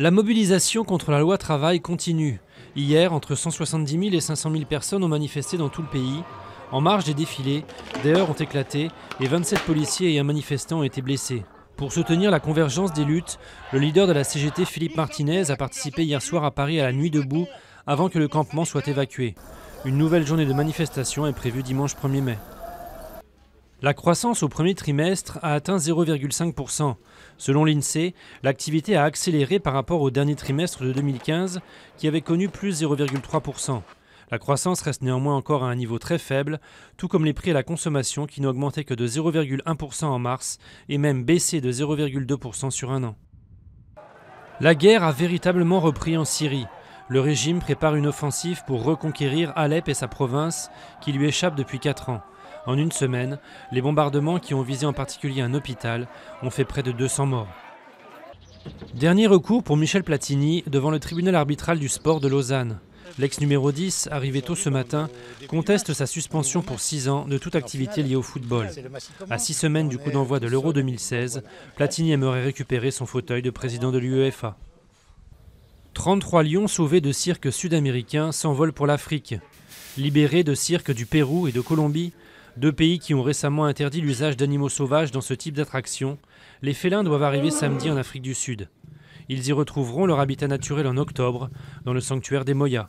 La mobilisation contre la loi travail continue. Hier, entre 170 000 et 500 000 personnes ont manifesté dans tout le pays. En marge des défilés, des heurts ont éclaté et 27 policiers et un manifestant ont été blessés. Pour soutenir la convergence des luttes, le leader de la CGT, Philippe Martinez, a participé hier soir à Paris à la nuit debout avant que le campement soit évacué. Une nouvelle journée de manifestation est prévue dimanche 1er mai. La croissance au premier trimestre a atteint 0,5%. Selon l'INSEE, l'activité a accéléré par rapport au dernier trimestre de 2015 qui avait connu plus 0,3%. La croissance reste néanmoins encore à un niveau très faible, tout comme les prix à la consommation qui augmenté que de 0,1% en mars et même baissé de 0,2% sur un an. La guerre a véritablement repris en Syrie. Le régime prépare une offensive pour reconquérir Alep et sa province qui lui échappe depuis 4 ans. En une semaine, les bombardements qui ont visé en particulier un hôpital ont fait près de 200 morts. Dernier recours pour Michel Platini devant le tribunal arbitral du sport de Lausanne. L'ex numéro 10, arrivé tôt ce matin, conteste sa suspension pour 6 ans de toute activité liée au football. À 6 semaines du coup d'envoi de l'Euro 2016, Platini aimerait récupérer son fauteuil de président de l'UEFA. 33 lions sauvés de cirques sud-américains s'envolent pour l'Afrique. Libérés de cirques du Pérou et de Colombie, deux pays qui ont récemment interdit l'usage d'animaux sauvages dans ce type d'attraction, les félins doivent arriver samedi en Afrique du Sud. Ils y retrouveront leur habitat naturel en octobre, dans le sanctuaire des Moyas.